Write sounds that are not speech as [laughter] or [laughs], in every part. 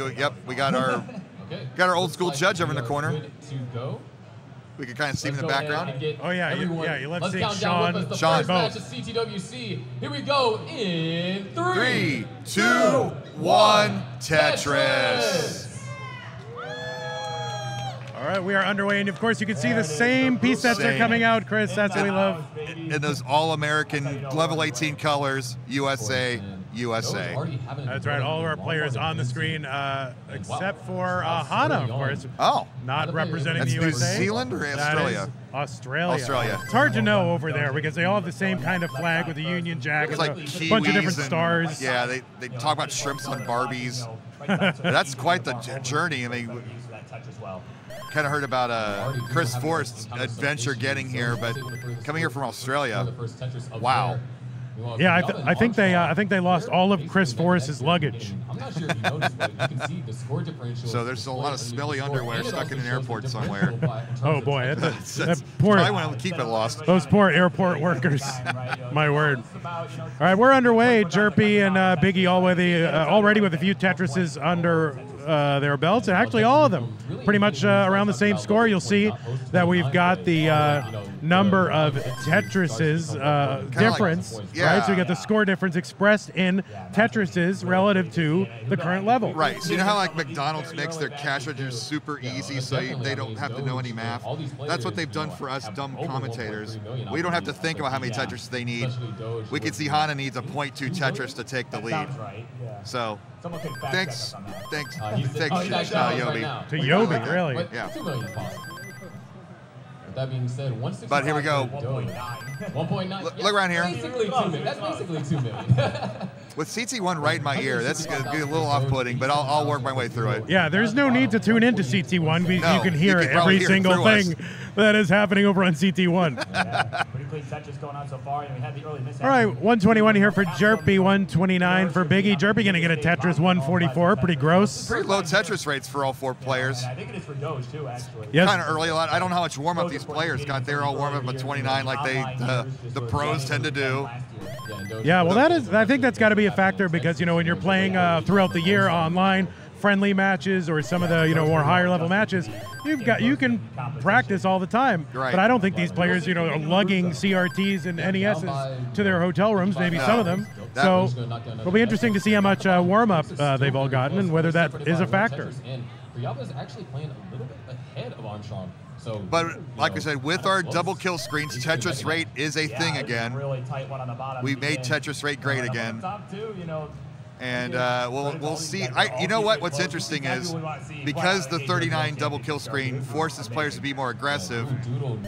do it. Yep, we got our Okay. got our old school Looks judge over in the corner. good To go. We can kind of see him in Let's the go ahead background. Oh, yeah, you- everyone- yeah, you let's Let's see count Sean- down with us the Sean. first match Both. of CTWC. Here we go in three, Three, two, one, Tetris. All right, we are underway, and of course, you can see the same piece sets are coming out, Chris. That's what we love. In those all-American level 18 colors, USA, And USA. those already haven't That's been right. All of our players on the screen, uh, except for uh, Hana, of course, Oh, not representing That's the New USA. Zealand or Australia? Australia. Australia. It's hard to know over there because they all have the same kind of flag with the Union Jack it's and like a Kiwis bunch of different and- stars. Yeah, they, they talk about shrimps on Barbies. [laughs] That's quite the journey. I mean, kind of heard about uh, Chris Forrest's adventure getting here, but coming here from Australia. Wow. Yeah, I, th- I think they uh, I think they lost all of Chris Forrest's luggage. I'm not sure if you noticed, but you can see the score differential. So there's a lot of smelly underwear stuck in an airport somewhere. Oh boy, that's, a, That's that poor I want to keep it lost. those poor airport workers. [laughs] My word. All right, we're underway. Jerpi and uh, Biggie already uh, already with a few Tetrises under uh, their belts, and actually all of them pretty much uh, around the same score. You'll see that we've got the uh, number of Tetrises uh, like- difference, right? yeah. So we got the score difference expressed in Tetrises relative to the current level. Right. So you know how like McDonald's makes their cash registers super easy, so you, they don't have to know any math. That's what they've done for us dumb commentators. We don't have to think about how many Tetris they need. We can see Hana needs a 0.2 Tetris to take the lead. right. Yeah. So Someone could fact thanks, check us on that. thanks, Uh, thanks, oh, he's uh, on right Yobi. now. To Yobi, really? But Yeah. two million possible. With that being said, 165 But here we go. for Doge. 1.9. Look- yeah, look around here. Basically two million. That's basically two million. [laughs] With CT1 right in my ear, that's going to be a little off-putting, but I'll, I'll work my way through it. Yeah, there's no need to tune into CT1 because No, you can you hear can every hear single through us. thing that is happening over on CT1. Yeah, pretty clean Tetris going on so far, and we had the early miss. All right, 121 here for Jerpi, 129 for Biggie. Jerpi going to get a Tetris 144, pretty gross. Pretty low Tetris rates for all four players. Yeah, I think it is for Doge too, actually. Yes. Kind of early a lot. I don't know how much warm up these players got. They're all warm up at 29 like they uh, the pros tend to do. Yeah, well, that is. I think that's got to be a factor because you know when you're playing uh, throughout the year online, friendly matches or some of the you know more higher level matches, you've got you can practice all the time. Right. But I don't think these players you know are lugging CRTs and NESs to their hotel rooms. Maybe some of them. That So was gonna knock down it'll be interesting to see how much uh, warm up uh, they've all gotten and whether that is a factor. And Riaba's actually playing a little bit ahead of Armstrong. So, But like know, we said, with our close. double kill screens, Tetris rate is a thing again. Really tight one on the bottom. We made Tetris rate great again. Top two, you know. And uh, we'll we'll see. I, you know what? What's interesting is because the 39 double kill screen forces players to be more aggressive,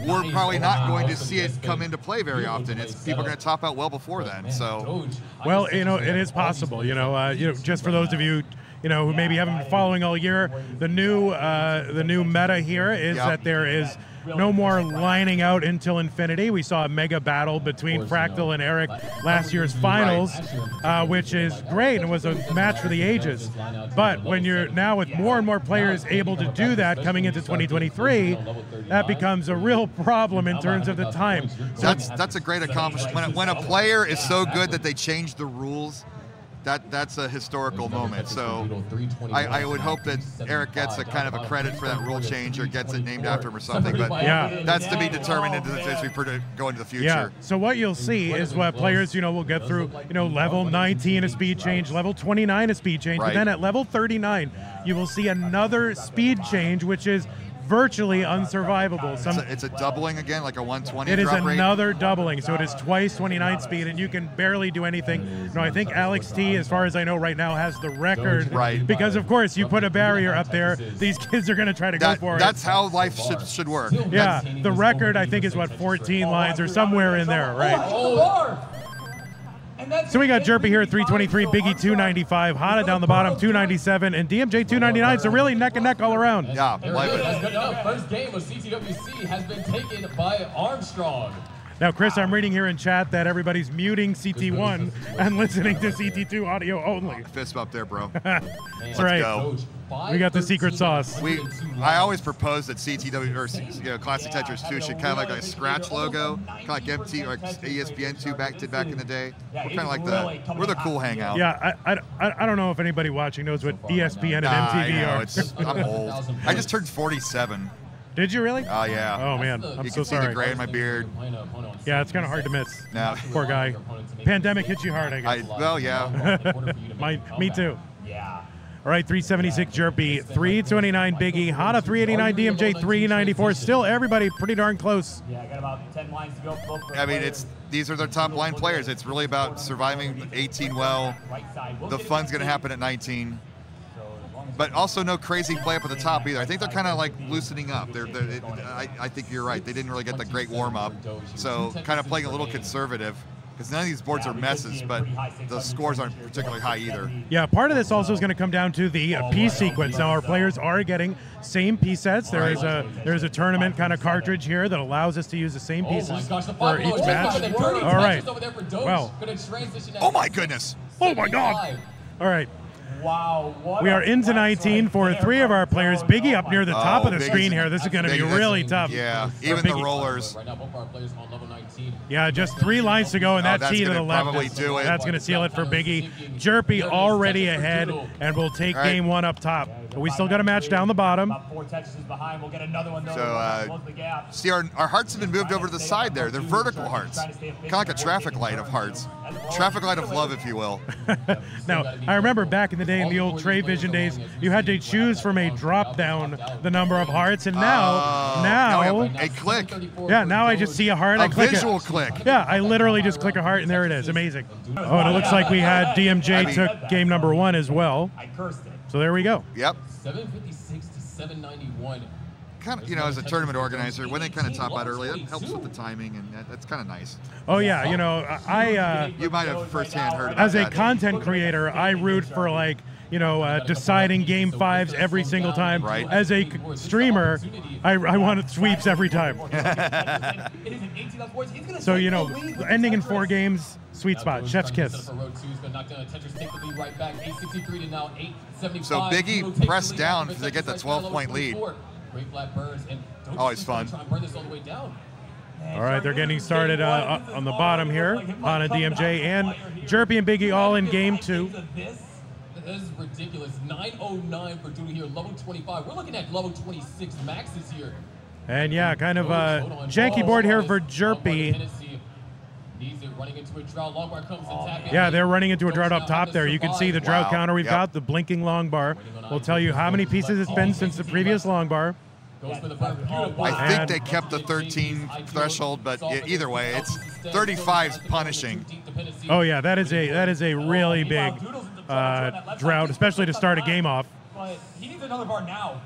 we're probably not going to see it come into play very often. It's people are going to top out well before then. So Well, you know, it is possible. You know, uh, you know, just for those of you, you know, who maybe haven't been following all year, the new uh, the new meta here is Yep. that there is no more lining out until infinity. We saw a mega battle between Of course, you know, Fractal and Eric last year's finals, uh, which is great and was a match for the ages. But when you're now with more and more players able to do that coming into 2023, that becomes a real problem in terms of the time. So that's that's a great accomplishment. When a, when a player is so good that they change the rules, that that's a historical moment. So I, I would hope that Eric gets a kind of a credit for that rule change or gets it named after him or something. But Yeah. that's to be determined into the, as we go into the future. Yeah. So what you'll see is what players, you know, will get through, you know, level 19 a speed change, level 29 a speed change, but Right. then at level 39, you will see another speed change, which is virtually unsurvivable. Some It's a, it's a doubling again, like a 120 it is drop rate. another doubling, so it is twice 29 speed, and you can barely do anything. No, I think Alex T, as far as I know right now, has the record. Right. Because of course, you put a barrier up there, these kids are going to try to That, go for it. that's how life should, should work. yeah, the record I think is what 14 lines or somewhere in there, right? So we got Jerpi here at 323, Biggie 295, Hana down the bottom 297, and DMJ 299. So really neck and neck all around. Yeah, like it. That's good enough. First game of CTWC has been taken by Armstrong. Now, Chris, I'm reading here in chat that everybody's muting CT1 and listening to CT2 audio only. Fist up there, bro. [laughs] That's Let's right. go. We got the secret sauce. We, I always propose that CTW or you know, Classic Tetris 2 should kind of like a scratch logo, kind of like MT or ESPN 2 back did back in the day. We're kind of like the we're the cool hangout. Yeah, I, I, I don't know if anybody watching knows what E ESPN and MTV Nah, I MTV know, are. it's, I'm old. I just turned 47. Did you really? Oh yeah. Oh man, I'm you so can see the sorry. gray in my beard. Yeah, it's kind of hard to miss. No. Poor guy. Pandemic hit you hard, I I guess. well yeah. [laughs] My, me too. Yeah. All right, 376 Jerpi, 329 Biggie, Hana 389 DMJ 394. Still everybody pretty darn close. Yeah, I got about 10 lines to go. Both I mean, players. it's these are their top line players. It's really about surviving 18 well. right side. We'll The fun's going to happen at 19. So as long as but also no crazy play up at the top either. I think they're kind of like loosening up. They're, they're it, I, I think you're right. They didn't really get the great warm up, so kind of playing a little conservative because none of these boards are messes, but the scores aren't particularly high either. Yeah, part of this also is going to come down to the uh, piece sequence. Now, our players are getting same piece sets. There is a there's a tournament kind of cartridge here that allows us to use the same Oh my pieces gosh, the for each below. match. Just over there, dirty All right. touches over there for Doge. Well. Gonna transition at Oh my goodness! Oh my God. All right. Wow. What We are into flex 19 right for there three of our players. Doge. Biggie Oh up near the God. top of the Biggie's- screen here. This is going to be Biggie, that's- really tough. Yeah, for even the Biggie. rollers. Right now, both of our players on level 19. Yeah, just three lines to go, and Oh, that that's T to the left. probably is- do it. That's going to seal it for Biggie. Jerpi already ahead, and we'll take All right. game one up top. But we still got a match down the bottom. About four touches behind. We'll get another one though. So, uh, Close the gap. See, our, our hearts have been moved over to the side there. They're vertical hearts, kind of like a traffic light of hearts, traffic light of love, if you will. [laughs] Now, I remember back in the day, in the old Trade Vision days, you had to choose from a drop down the number of hearts, and now, Oh, now, we a click, yeah, now I just see a heart, I a click visual it. click. Yeah, I literally just click a heart, and there it is. Amazing. Oh, and it looks like we had DMJ I mean- took game number one as well. I cursed it. So there we go. Yep. 756 to 791. Kind of, you know, as a tournament organizer, when they kind of top out early, that helps with the timing, and that, that's kind of nice. Oh yeah, you know, I uh, You might have firsthand heard about as a that. content creator, I root for like you know uh, deciding game fives every single time. Right. As a streamer, I, I wanted sweeps every time. [laughs] It is an 18 on boards. He's gonna So you know, ending in four games, sweet spot, chef's kiss. So Biggie pressed down to get the 12-point lead. Always fun. Man, All right, they're getting started Big uh, on the bottom here. like it might Hana, DMJ, and. Jerpi and Biggie all in game Five two. this. This is ridiculous. 909 for Duty here, level 25. We're looking at level 26 maxes here. And yeah, kind of a uh, janky Oh, board here for Jerpi. Tennessee. Needs it running into a drought. Longbar comes and tap in. Yeah, they're running into a drought up top there. You can see the drought Wow. counter we've Yep. got. The blinking long bar will tell you how many pieces it's been since the previous long bar. Goes for the burn. Beautiful. I think they kept the 13 threshold, but either way, it's 35's punishing. Oh yeah, that is a that is a really big uh, drought, especially to start a game off. He needs another bar now.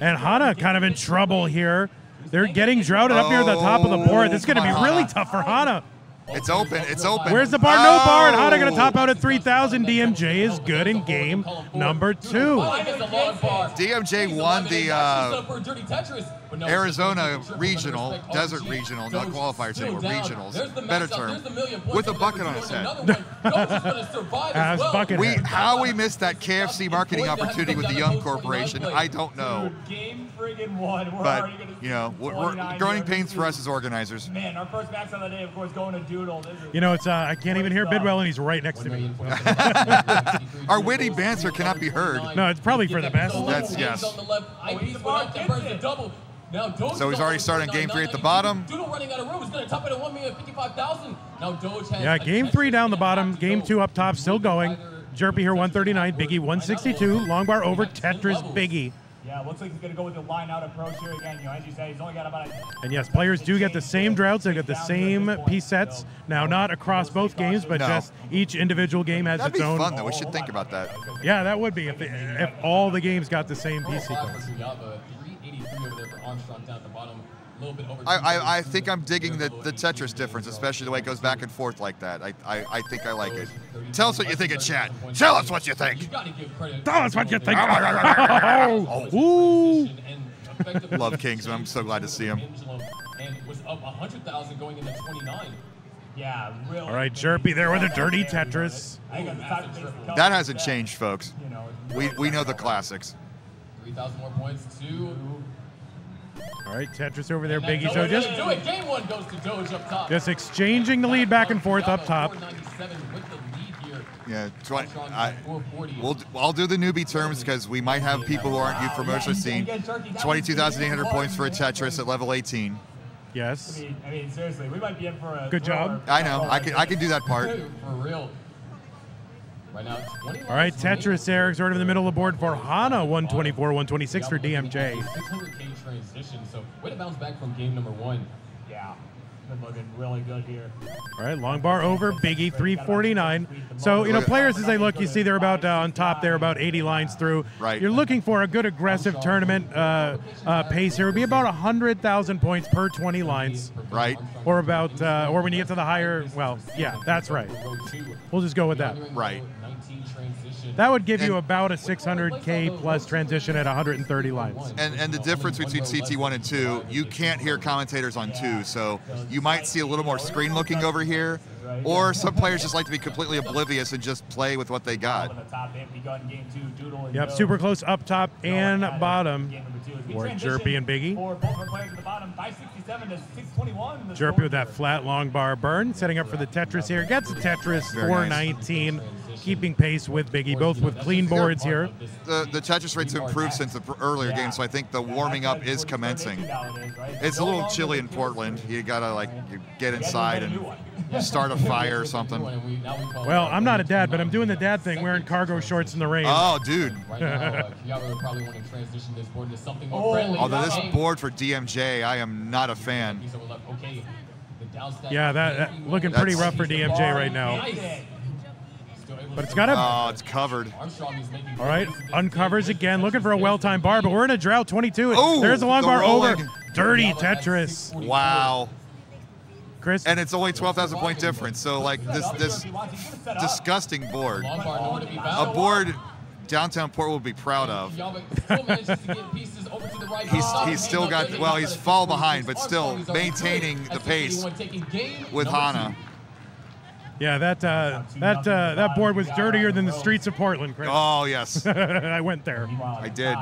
And Hana kind of in trouble here. They're getting droughted up near the top of the board. This is going to be Oh, come on, really tough for Hana. It's open. It's open. Where's the bar? No bar, and Hana going Oh! to top out at 3,000. DMJ is good in game number two. DMJ won the uh, Arizona regional, desert regional, not qualifiers anymore, regionals. Better term. With a bucket on his head. [laughs] As bucket We how we missed that KFC marketing opportunity with the Young Corporation, I don't know. Game friggin' one. But you know, we're, we're 29 growing pains for us as organizers. Man, our first match of the day, of course, going to Doodle. You know, it's uh, I can't even hear Bidwell, and he's right next to me. [laughs] Our witty banter cannot be heard. No, it's probably for the best. That's- yes. On the left, eyepiece went up, that burns the double. Now Doge So he's already starting game three at the bottom. Doodle running out of room is going to top it at 1,055,000. Now Doge has Yeah, game three down the and a half bottom. Game two up top, still going. Jerpi here 139, Biggie 162, long bar over Tetris Biggie. Yeah, looks like he's going to go with the line out approach here again. You know, as you say, he's only got about a And yes, players do get the same droughts. They get the same piece sets. Now, not across both games, but No. just each individual game has That'd its be own. fun though. We should think about that. Yeah, that would be if, if all the games got the same piece sequence. for Guyava, 383 over there for Armstrong down at the bottom. A little bit over. I, I, I think I'm digging the, the Tetris difference, especially the way it goes back and forth like that. I, I, I think I like it. Tell us what you think of chat. Tell us what you You think. got to give credit. Tell us what you think. [laughs] Oh, Love Kings. I'm so glad to see him. And was up 100,000 going into 29. yeah, real. All right, Jerpi there with a dirty Tetris. I think that's the type of thing that hasn't changed, folks. We, we know the classics. 3,000 more points to. All right, Tetris over there, Biggie. So just do it. Game one goes to Doge up top. just exchanging the lead back and forth up top. 497 with the lead here. Yeah, try, I, we'll, I'll do the newbie terms because we might have people who aren't you from Mercer scene. 22,800 points for a Tetris at level 18. I yes. mean, I mean, seriously, we might be in for a Good job. I know, I can I can do that part. For real. Right now, 20 All right. Tetris Eric sort of in the middle of the board for Hana, 124, 126 for DMJ. 600k transition. So way to bounce back from game number one. Yeah, been looking really good here. All right, long bar over, Biggie 349. So, you know, players as they look, you see they're about uh, on top there, about 80 lines through. Right. You're looking for a good aggressive tournament uh, uh, pace here. It would be about 100,000 points per 20 lines, Right. Or about, uh, or when you get to the higher, well, yeah, that's right. We'll just go with that. Right. That would give you about a 600K plus transition at 130 lines. And and the difference between CT1 and 2, you can't hear commentators on 2, so you might see a little more screen looking over here, or some players just like to be completely oblivious and just play with what they got. the top empty gun, game two, Doodle and Yep, super close up top and Going at it. bottom. Game number two as we for transition Jerpi and Biggie. For both players at the bottom, 567 to 621. Jerpi with that flat long bar burn, setting up for the Tetris here. Gets the Tetris Very 419, keeping pace with Biggie, both with clean boards here. The the Tetris rates have improved since the pr- earlier game, so I think the warming up is commencing. It's a little chilly in Portland. You gotta like get inside and start a fire or something. Well, I'm not a dad, but I'm doing the dad thing, wearing cargo shorts in the rain. Oh, dude. Right now, uh, would probably want to transition this board into something more Oh. Although this board for DMJ, I am not a fan. He's over left. Okay. The down stack Yeah, that, that looking one. pretty That's- rough for DMJ right now. Nice. Still able But it's got a Oh, it's covered. Armstrong is making All right, good use of this uncovers again, looking for a well-timed bar, but we're in a drought. 22. Oh, There's a long the bar over. Dirty Tetris. Wow. Chris, And it's only 12,000 point difference. So like this this disgusting board. Long bar nowhere to be A board downtown Port will be proud of. Yava still manages [laughs] to get pieces over to the right. He's- he's still got- well, he's fall behind, but still Armstrong is already maintaining the pace 681, taking game with Hana. Yeah, that uh, that uh, that board was dirtier than the streets of Portland, Chris. Oh yes. [laughs] I went there. I did.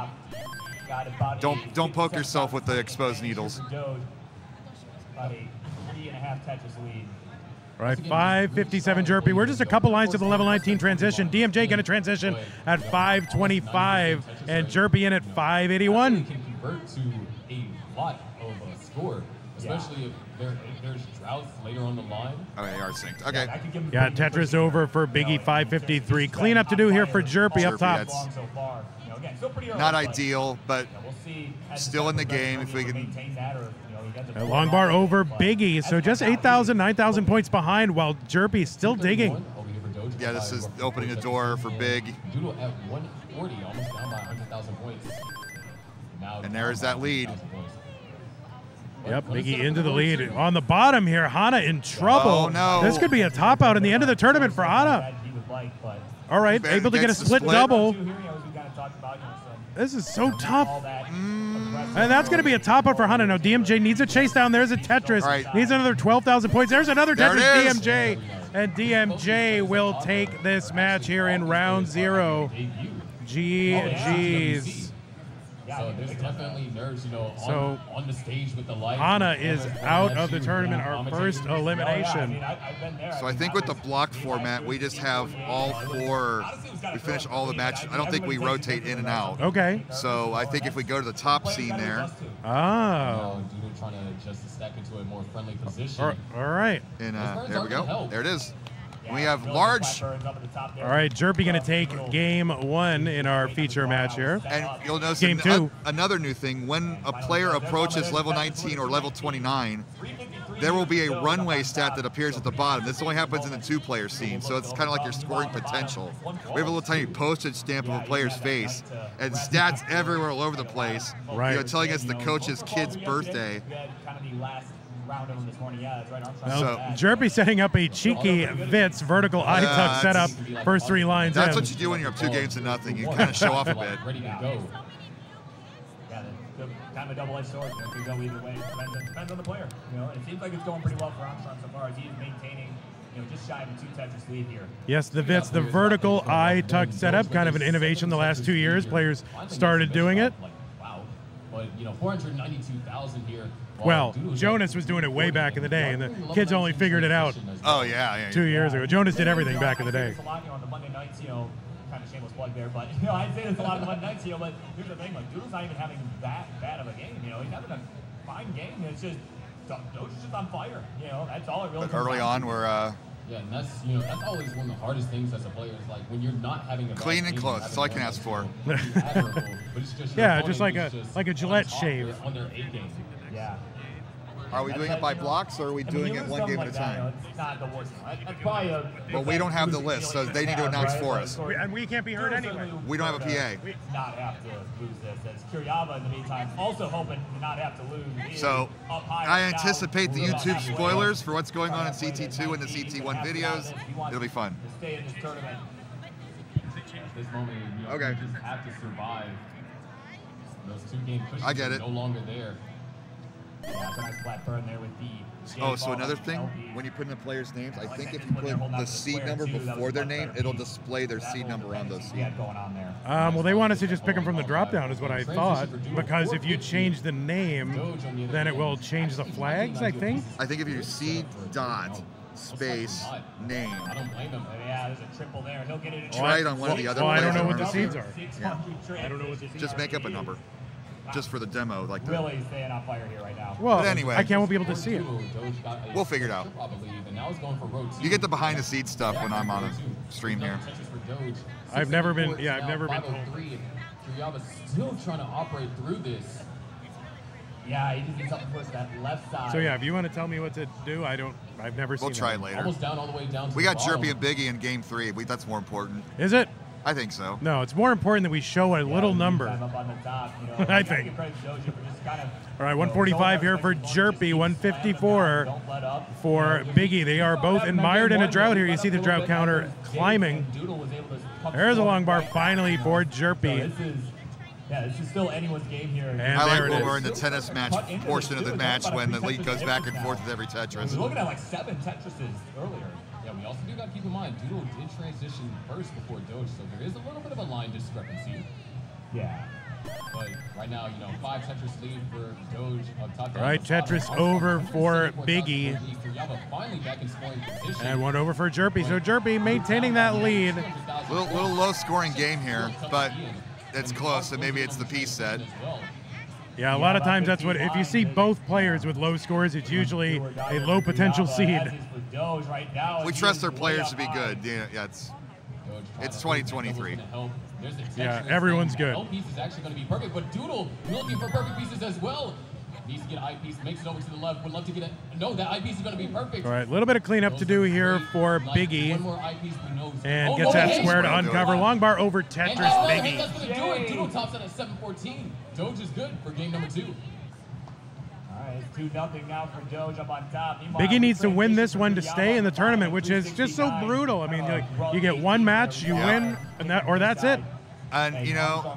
Don't don't poke yourself with the exposed needles. Doge. About a three and a half Tetris lead. All right, 557 Jerpi. We're just a couple lines to the level 19 transition. DMJ going to transition at 525, and Jerpi in at 581. can convert to a lot of a score, especially if, there, there's droughts later on the line. Oh, they are synced. Okay. could Yeah, Tetris over for Biggie 553. Clean up to do here for Jerpi up top. that's- long so far. You know, again, still pretty early, Not ideal, but you know, we'll see as still in the game if we can- maintain that or, you know, he gets a A long bar over Biggie, so just 8,000, 9,000 points behind while Jerpi still digging. Over here for Doge Yeah, this is opening the door for Big. Doodle at 140, almost down by 100,000 points. Now And there's that lead. 100,000 points. Yep, Biggie into the lead. On the bottom here, Hana in trouble. Oh, no. This could be a top out in the end of the tournament for Hana. that he would like, but All right, Ben able to get a split split. double. two here, you know, as we kind of talked about, you know, some This is so tough. Mm. And that's going to be a top out for Hana. Now, DMJ needs a chase down. There's a Tetris. All right. Needs another 12,000 points. There's another There Tetris, is. DMJ. And DMJ will take this match here in round zero. Debut. GG's. So there's definitely nerves, you know, on, So, on the stage with the lights. Hana and is out of the tournament, our first Oh, yeah, I elimination. mean, I- I've been there. So I I think with the block format, we just have all four. We finish all the matches. I don't think we rotate in and out. Okay. So I think if we go to the top scene there, Oh. Uh, Doodle trying to adjust the stack into a more friendly position. All right. All right. and uh, there we go. There it is. Yeah, We have large, flat birds up at the top there. All right. Jerpi going to take game one in our feature match here. and you'll notice Game an- uh, two. a- another new thing. When a player approaches level 19 or level 29, there will be a runway stat that appears at the bottom. This only happens in the two-player scene, so it's kind of like your scoring potential. We have a little tiny postage stamp of a player's face, and stats everywhere all over the place. Right. You know, telling us the coach's kid's birthday. We had kind of the last round of this morning. Yeah, that's right. Armstrong So- that. Jerpi setting up a cheeky Vitz vertical eye tuck setup. First three lines That's in. what you do when you're up two games to nothing. You kind of show off a bit. Ready to go. Yeah, the, the, kind of a double-edged sword. You know, could go either way. Depends on, depends on the player. You know, it seems like it's going pretty well for Armstrong so far as he is maintaining you know, just shy of a two Tetris lead here. Yes, the Vits, the vertical eye tuck setup, kind of an innovation the last two years. Players started doing it. Like, wow. But, you know, 492,000 here. Well, Jonas was doing it way back in the day, and the kids only figured it out Oh yeah, yeah. two years ago. Jonas did everything back in the day. It's a lot, you know, on the Monday nights, you know, kind of shameless plug there, but [laughs] you know, I'd say there's a lot on the Monday nights, you know, but here's the thing, like Doodle's not even having that bad of a game, you know, he's having a fine game. It's just Doge is just on fire, you know. That's all it really. But early on, we're uh, Yeah, and that's you know that's always one of the hardest things as a player is like when you're not having a bad Clean and game, close, that's all I can ask that's, you know, admirable, but it's just [laughs] Yeah, just like a- just like a Gillette shave. On their A game. Yeah. Are we doing it by blocks or are we I mean, doing it one something game at a like that, you know, time? It's not the worst. That- That's probably a. Well, we don't have the list, so they need to announce for us. We- and we can't be heard anyway. We don't have a PA. Not have to lose this. As Kiryaba, in the meantime, also hoping to not have to lose. So I anticipate the YouTube spoilers for what's going on in CT2 and the CT1 videos. thousand. He wants It'll be fun. Stay in this tournament. This moment, you know, Okay. you just have to survive. Those two game cushions I get are it. no longer there. Yeah, a nice flat burn there with the. Oh, so another thing, when you put in the players' names, I think if you put the seed number before their name, it'll display their seed number on those We seeds. going on there. Um, well, they want us to just pick them from the drop down, is what I thought. Because if you change the name, then it will change the flags, I think. I think if you seed dot space name, I don't blame him. Yeah, there's a triple there. He'll get it. in Try it on one of the other Well, I don't know what the seeds are. 600 I don't know what the seeds just make up a number, just for the demo, like the. Really staying on fire here right now. Well, But anyway. I can't won't be able to see it. Doge got a We'll figure it out. trip, I believe, and now he's going for row two. You get the behind the scenes stuff when I'm on a stream here. I've never been- yeah, I've never been oh told. Kuryaba's still trying to operate through this. Yeah, he just needs something first that left side. So yeah, if you want to tell me what to do, I don't. I've never We'll seen try it. it later. Almost down all the way down to We the got bottom. Jerpi and Biggie in game three. We, that's more important. Is it? I think so. No, it's more important that we show a little number. up on the top, you know, I think. give credit to Dozier for just kind of, All right, 145 here for let Jerpi, 154 Don't let up. for Biggie. They are both admired in a drought here. You see the drought counter climbing. Doodle was able to come There's a long bar finally for So Jerpi. this is, yeah, this is still anyone's game here. And I like there it when is. we're in the tennis match portion of the match when the lead goes back and forth with every Tetris. We're looking at like seven Tetrises earlier. Yeah, we also do got to keep in mind, Doodle did transition first before Doge, so there is a little bit of a line discrepancy. Yeah. But right now, you know, five Tetris lead for Doge up top. All right, Tetris over for Biggie. Kuryaba finally back in scoring position. And one over for Jerpi. So Jerpi maintaining that lead. Little, little low scoring game here, but it's close, and maybe it's the piece set. Yeah, a lot of times that's what. If you see both players with low scores, it's usually a low potential seed. We trust our players to be good. Yeah, yeah it's It's 2023. Yeah, everyone's good. L piece is actually going to be perfect, but Doodle looking for perfect pieces as well. Needs to get I piece, makes it over to the left. Would love to get it. No, that I piece is going to be perfect. All right, a little bit of cleanup to do here for Like, Biggie. One more I piece, who knows? And Oh, gets no, that hey! square to He's gonna do uncover. it. Long bar over And Tetris I think Biggie. that's going to do it. Doodle tops out at 7-14. Doge is good for game number two. All right, it's 2 nothing now for Doge up on top. Meanwhile, Biggie needs to win this one to stay in the tournament, which is just so brutal. I mean, Uh, like, you get one match, you Yeah. win, and that or that's it. And you know,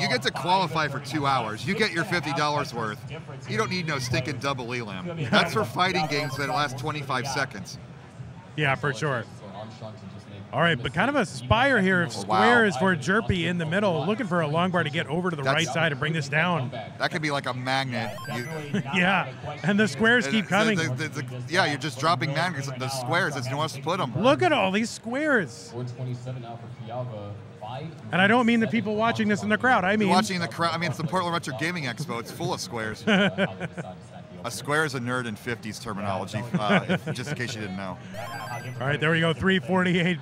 you get to qualify for two hours. You get your fifty dollars worth. You don't need no stinking double elim. That's for fighting games that last 25 seconds. Yeah, for sure. So Armstrong to just make- All right, but kind of a spire here If Oh, wow. squares for Jerpi in the middle, looking for a long bar to get over to the right side and bring this down. That could be like a magnet. You- [laughs] Yeah, and the squares keep coming. the- the- the- yeah, you're just dropping magnets. The squares. That's nowhere else to put them. Look at all these squares. 427 now for Kiava. Five. And I don't mean the people watching this in the crowd. I mean, You're watching the crowd. I mean, it's the Portland Retro Gaming Expo. It's full of squares. [laughs] A square is a nerd in 50s terminology, uh, if, just in case you didn't know. all right, there we go. 348.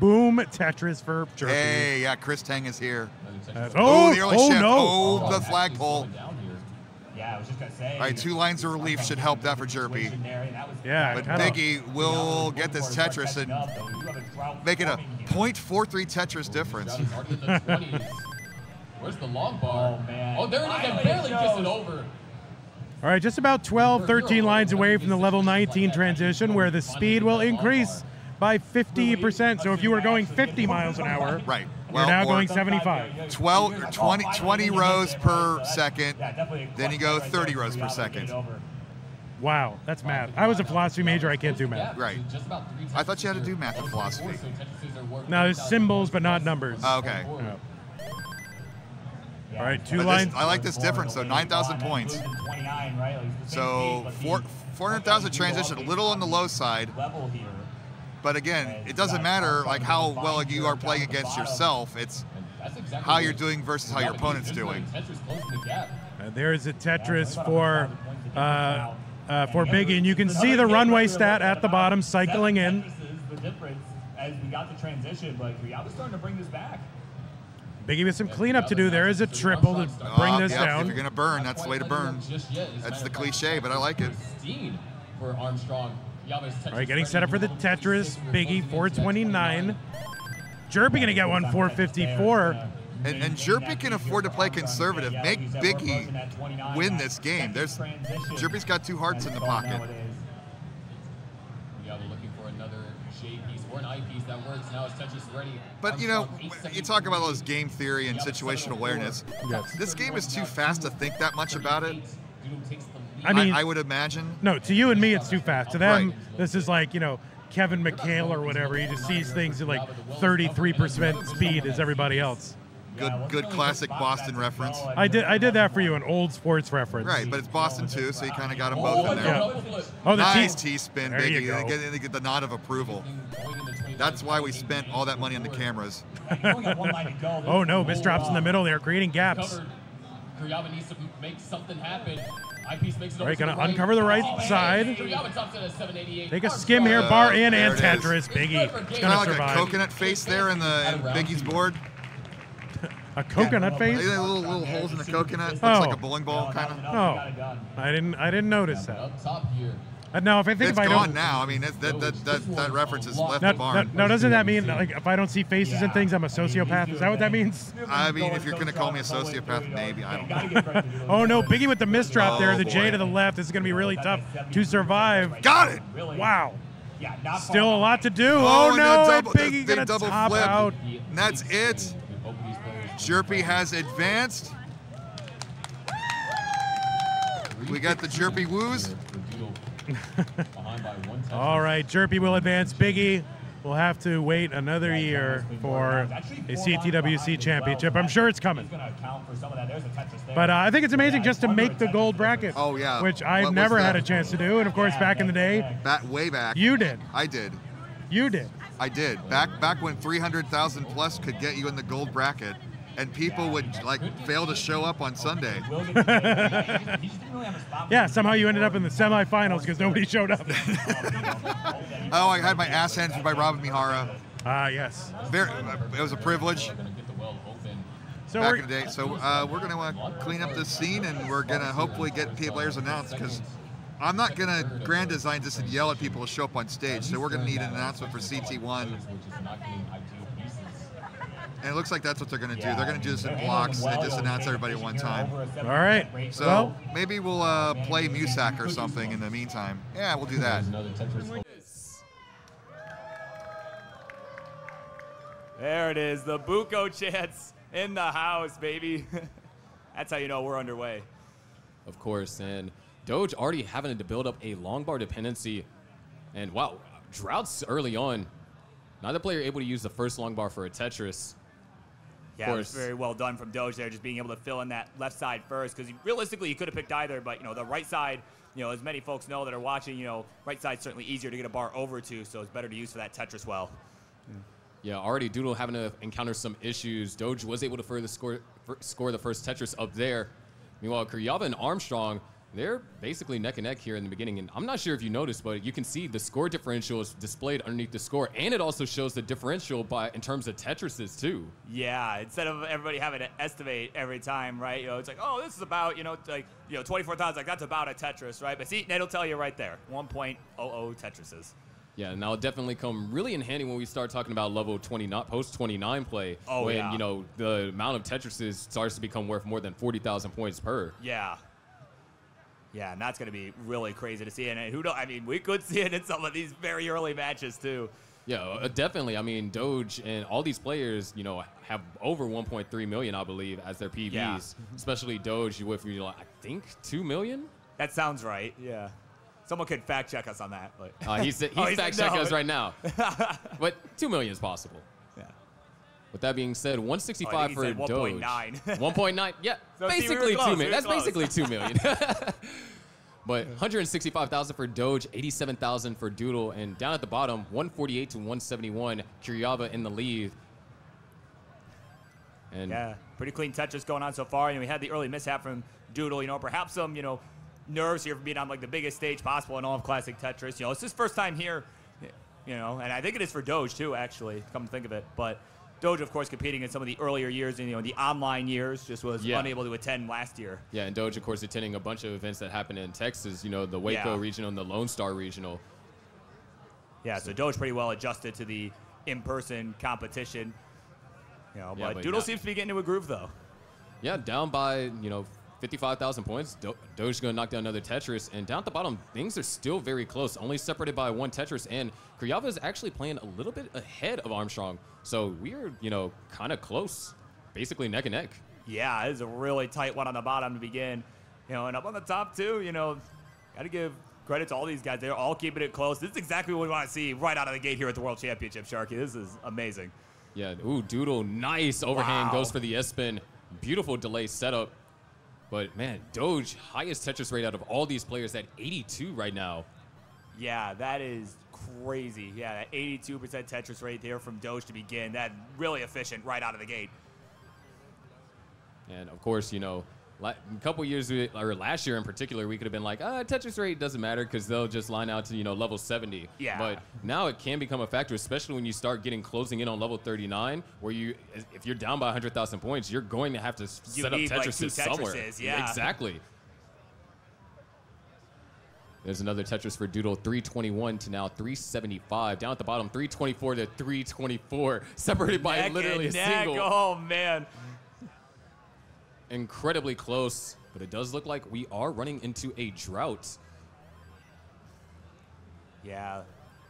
Boom, Tetris for Jerpi. Hey, yeah, Chris Tang is here. Uh, Oh, oh, the early oh no. Oh, the flagpole. Yeah, I was just gonna say. All right, two lines of relief should help that for Jerpi. Yeah, But kinda- Biggie will get this Tetris and make it a .43 Tetris difference. [laughs] Where's the long bar? Oh, man. Oh, there it is. I barely it kissed it over. All right, just about 12, 13 lines away from the level 19 transition, where the speed will increase by 50%. So if you were going 50 miles an hour, Right. you're now going 75. 12 20, 20 rows per second. Then you go 30 rows per second. Wow, that's math. I was a philosophy major. I can't do math. Right. I thought you had to do math and philosophy. No, there's symbols, but not numbers. Oh, okay. All right, two But lines. this, I like this difference. So 9,000 points. 29, right? Like, it's the same So four, 400,000 transition, a little on the low side. level here. But again, it doesn't matter like how well you are playing against yourself. It's how you're doing versus how your opponent's doing. Uh, there's a Tetris for uh, uh, for Biggie, and you can see the runway stat at the bottom cycling in. This is the difference as we got the transition, but I was starting to bring this back. Biggie with some cleanup to do. There is a triple to bring Uh, this yep, If you're gonna burn, that's the way to burn. That's the cliche, but I like it. For Armstrong. All right, getting set up for the Tetris. Biggie 429. Jerpi gonna get one 454. And, and Jerpi can afford to play conservative. Make Biggie win this game. There's Jerpi's got two hearts in the pocket. Yeah, we're looking for another J piece an I piece that works. Now it's Tetris ready. But you know, you talk about those game theory and situational oh awareness. Yes. This game is too fast to think that much about it. Doodle takes the lead. I mean, I, I would imagine. no, to you and me, it's too fast. To them, Right. this is like you know Kevin McHale or whatever. He just sees things at like 33% speed as everybody else. Good, good classic Boston reference. I did I did that for you, an old sports reference. Right, but it's Boston too, so you kind of got them both in there. Yeah. Oh, the Nice T- T spin, There you Biggie. They get, they get the nod of approval. That's why we spent all that money on the cameras. [laughs] Oh no, misdrops oh, in the middle there, creating gaps. Covered. Kuryaba needs to make something happen. I piece makes it right, gonna right. uncover the right Oh, side. Kuryaba tops it at 788. Take a skim here, bar in and it is. Tetris. Biggie Kind gonna of like survive. a coconut face there in the in Biggie's board. [laughs] A coconut Like face? Little, little holes in the coconut. Looks Oh. like a oh. bowling ball, kind of. Oh, I didn't I didn't notice that. Up top here. Uh, now, if I think It's if I gone don't, now. I mean, that that, that, that, that reference has left now, the barn. now, doesn't that mean like if I don't see faces and things, I'm a sociopath? Is that what that means? I mean, if you're going to call me a sociopath, maybe. I don't know. [laughs] Oh no, Biggie with the misdrop there. Oh, The J to the left. This is going to be really tough to survive. Got it! Wow. Yeah, Still a lot to do. Oh, Oh, no, double- Biggie gonna double top flip. out. And that's it. Jerpi has advanced. We got the Jerpi woos. All right, Jerpi will advance. Biggie will have to wait another year for a CTWC championship. I'm sure it's coming. But uh, I think it's amazing just to make the gold bracket. Oh, yeah. Which I've was never had a chance to do. And of course, back in the day, Back way back. you did. I did. You did. I did. Back back when 300,000 plus could get you in the gold bracket, and people would like fail to show up on Sunday. [laughs] Yeah, somehow you ended up in the semifinals because nobody showed up. [laughs] Oh, I had my ass handed by Robin Mihara. Ah, yes. Very, it was a privilege So back we're, in the day. So uh, we're gonna uh, clean up this scene, and we're gonna hopefully get players announced because. I'm not gonna grand design this and yell at people to show up on stage, so we're gonna need an announcement for CT1, and it looks like that's what they're gonna do. They're gonna do this in blocks and just announce everybody at one time. all right. So Well, maybe we'll uh, play Muzak or something in the meantime. Yeah, we'll do that. There it is, the Buko chants in the house, baby. [laughs] That's how you know we're underway. Of course, and Doge already having to build up a long bar dependency. And wow, droughts early on. Neither player able to use the first long bar for a Tetris. Yeah, it was very well done from Doge there, just being able to fill in that left side first. Because realistically, you could have picked either, but you know the right side. You know, as many folks know that are watching, you know, right side's certainly easier to get a bar over to, so it's better to use for that Tetris well. Yeah, already Doodle having to encounter some issues. Doge was able to further score score the first Tetris up there. Meanwhile, Kuryaba and Armstrong, they're basically neck and neck here in the beginning. And I'm not sure if you noticed, but you can see the score differential is displayed underneath the score, and it also shows the differential by in terms of Tetrises too. Yeah, instead of everybody having to estimate every time, right? You know, it's like, oh, this is about, you know, like, you know, 24,000, like, that's about a Tetris, right? But see, it'll tell you right there, 1.00 Tetrises. Yeah, and that'll definitely come really in handy when we start talking about level 20, not post 29 play. Oh, when, yeah. you know, the amount of Tetrises starts to become worth more than 40,000 points per. Yeah. Yeah, and that's going to be really crazy to see. And who know, I mean, we could see it in some of these very early matches, too. Yeah, uh, definitely. I mean, Doge and all these players, you know, have over 1.3 million, I believe, as their PVs. Yeah. Especially Doge with, you know, I think 2 million. That sounds right. Yeah. Someone could fact check us on that. But. Uh, he's [laughs] he's Oh, he fact said checking no. us right now. [laughs] but two million is possible. With that being said, 165 Oh, for Doge. 1.9. [laughs] 1.9, yeah, So, see, we basically close, two we million. were That's close. basically two million. [laughs] [laughs] but 165,000 for Doge, 87,000 for Doodle, and down at the bottom, 148 to 171, Kuryava in the lead. And Yeah, pretty clean Tetris going on so far. And we had the early mishap from Doodle. You know, perhaps some you know nerves here from being on like the biggest stage possible in all of classic Tetris. You know, it's his first time here. You know, and I think it is for Doge too. Actually, come to think of it, but. Doge, of course, competing in some of the earlier years, and you know, the online years, just was Yeah. unable to attend last year. yeah, and Doge, of course, attending a bunch of events that happened in Texas. You know, the Waco Yeah. regional and the Lone Star regional. Yeah, so Doge pretty well adjusted to the in-person competition. You know, Yeah, but, but Doodle not- seems to be getting into a groove though. Yeah, down by, you know, 55,000 points. Do- Doge's going to knock down another Tetris. And down at the bottom, things are still very close, only separated by one Tetris. And Kuryava is actually playing a little bit ahead of Armstrong. So we're, you know, kind of close, basically neck and neck. Yeah, it is a really tight one on the bottom to begin. You know, and up on the top too, you know, got to give credit to all these guys. They're all keeping it close. This is exactly what we want to see right out of the gate here at the World Championship, Sharky. This is amazing. Yeah, ooh, Doodle, nice overhand, Wow. goes for the S-spin. Beautiful delay setup. But man, Doge, highest Tetris rate out of all these players at 82 right now. Yeah, that is crazy. Yeah, that 82% Tetris rate there from Doge to begin. That really efficient right out of the gate. And of course, you know, a couple years or last year in particular, we could have been like, ah, Tetris rate doesn't matter because they'll just line out to you know level 70. Yeah. But now it can become a factor, especially when you start getting closing in on level 39, where you, if you're down by 100,000 points, you're going to have to You set up need, like, Tetris somewhere. Tetrises, yeah. Exactly. There's another Tetris for Doodle, 321 to now 375. Down at the bottom, 324 to 324, [laughs] separated by Neck literally a neck. single Oh, man. Incredibly close, but it does look like we are running into a drought. Yeah,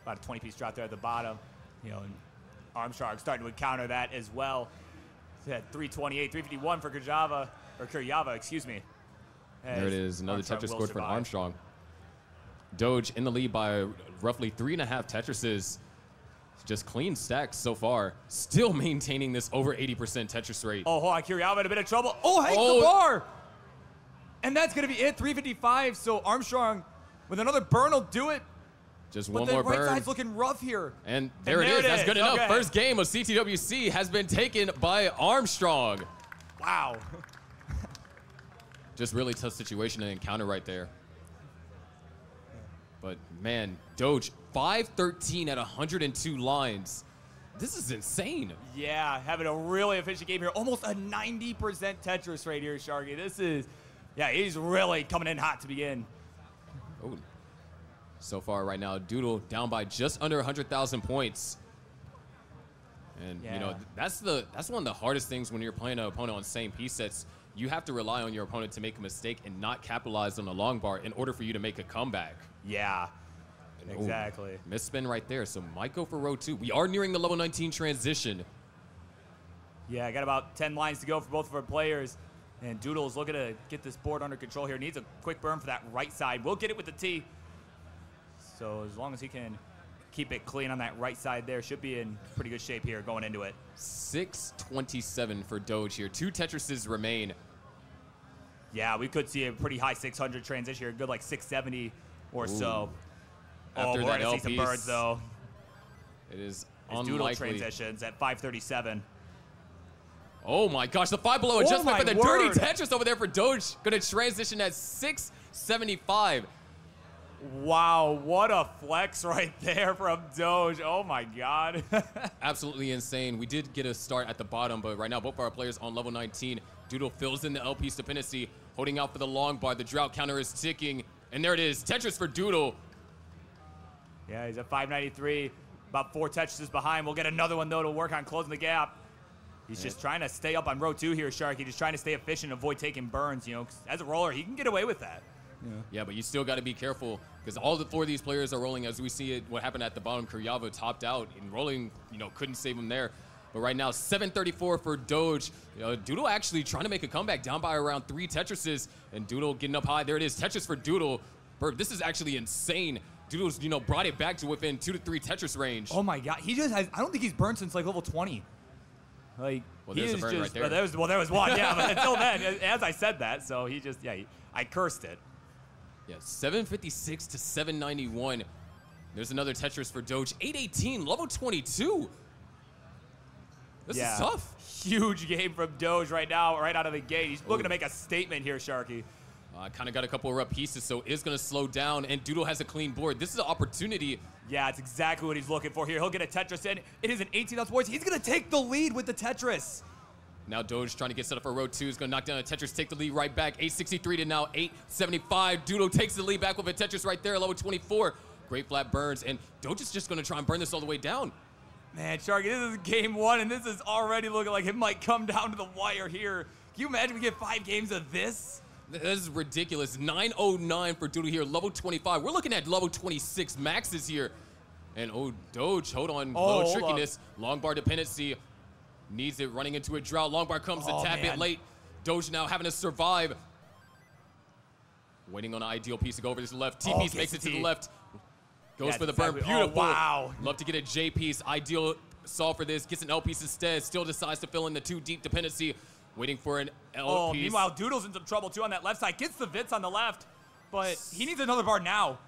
about a 20 piece drop there at the bottom. You know, and Armstrong starting to encounter that as well. At 328, 351 for Kuryava, or Kuryava, excuse me. There it is, another Armstrong Tetris scored for. Armstrong. Doge in the lead by roughly three and a half Tetrises. Just clean stacks so far. Still [laughs] maintaining this over 80% Tetris rate. Oh, on, Kuryava in a bit of trouble. Oh, hangs Oh. the bar! And that's going to be it, 355. So Armstrong, with another burn, will do it. Just But one the more right burn. side's looking rough here. And there And it there is. it That's good enough. Okay. First game of CTWC has been taken by Armstrong. Wow. Just really tough situation to encounter right there. But man, Doge, 513 at 102 lines. This is insane. Yeah, having a really efficient game here. Almost a 90% Tetris rate here, Sharky. This is, yeah, he's really coming in hot to begin. Oh. So far right now, Doodle down by just under 100,000 points. And you know, that's the that's one of the hardest things when you're playing an opponent on same piece sets. You have to rely on your opponent to make a mistake and not capitalize on the long bar in order for you to make a comeback. Yeah, And, oh, exactly. misspin right there. So might go for row two. We are nearing the level 19 transition. Yeah, I got about 10 lines to go for both of our players. And Doodle's looking to get this board under control here. Needs a quick burn for that right side. We'll get it with the T. So as long as he can keep it clean on that right side there, should be in pretty good shape here going into it. 627 for Doge here. Two Tetrises remain. Yeah, we could see a pretty high 600 transition here, good like 670 or so. Oh, after oh, we're that gonna see some birds though. It is His Doodle unlikely. transitions at 537. Oh my gosh, the five below oh, adjustment my for the word. dirty Tetris over there for Doge. Gonna transition at 675. Wow, what a flex [laughs] right there from Doge. Oh my God. [laughs] Absolutely insane. We did get a start at the bottom, but right now both of our players on level 19. Doodle fills in the LP dependency, holding out for the long bar. The drought counter is ticking. And there it is. Tetris for Doodle. Yeah, he's at 593, about four touches behind. We'll get another one though to work on closing the gap. He's just trying to stay up on row two here, Sharky. Just trying to stay efficient, avoid taking burns. You know, 'cause as a roller, he can get away with that. Yeah, yeah but you still got to be careful because all the four of these players are rolling as we see it. What happened at the bottom, Kuryava topped out and rolling, you know, couldn't save him there. But right now, 734 for Doge. You know, Doodle actually trying to make a comeback down by around three Tetrises, and Doodle getting up high. There it is, Tetris for Doodle. Burb, this is actually insane. Doodles, you know, brought it back to within two to three Tetris range. Oh my god, he just has. I don't think he's burned since like level 20. Like Well, he a burn just. right there. Well, there was, well, there was one. Yeah, but until [laughs] then, as I said that, so he just yeah, he, I cursed it. Yeah, 756 to 791. There's another Tetris for Doge. 818, level 22. This yeah. is tough. Huge game from Doge right now, right out of the gate. He's looking Ooh. to make a statement here, Sharky. Uh, kind of got a couple of rough pieces, so is going to slow down, and Doodle has a clean board. This is an opportunity. Yeah, it's exactly what he's looking for here. He'll get a Tetris in. It is an 18 ounce boards. He's gonna take the lead with the Tetris. Now Doge trying to get set up for row two. Is going to knock down a Tetris, take the lead right back. 863 to now 875. Doodle takes the lead back with a Tetris right there, level 24. Great flat burns, and Doge is just going to try and burn this all the way down. Man, Sharky, this is game one, and this is already looking like it might come down to the wire here. Can you imagine we get five games of this? This is ridiculous. 909 for Doodle here, level 25. We're looking at level 26 maxes here. And oh, Doge, hold on, Oh, low hold trickiness, long bar dependency. Needs it running into a drought. Long bar comes Oh, to tap man. it late. Doge now having to survive. Waiting on an ideal piece to go over this left. T Oh, piece gets makes it to the left. Goes for the burn. exactly. Oh, Beautiful. wow. Love to get a J piece. Ideal solve for this. Gets an L piece instead. Still decides to fill in the two deep dependency. Waiting for an L Oh, piece. meanwhile, Doodle's in some trouble too on that left side. Gets the Vitz on the left, but he needs another bar now.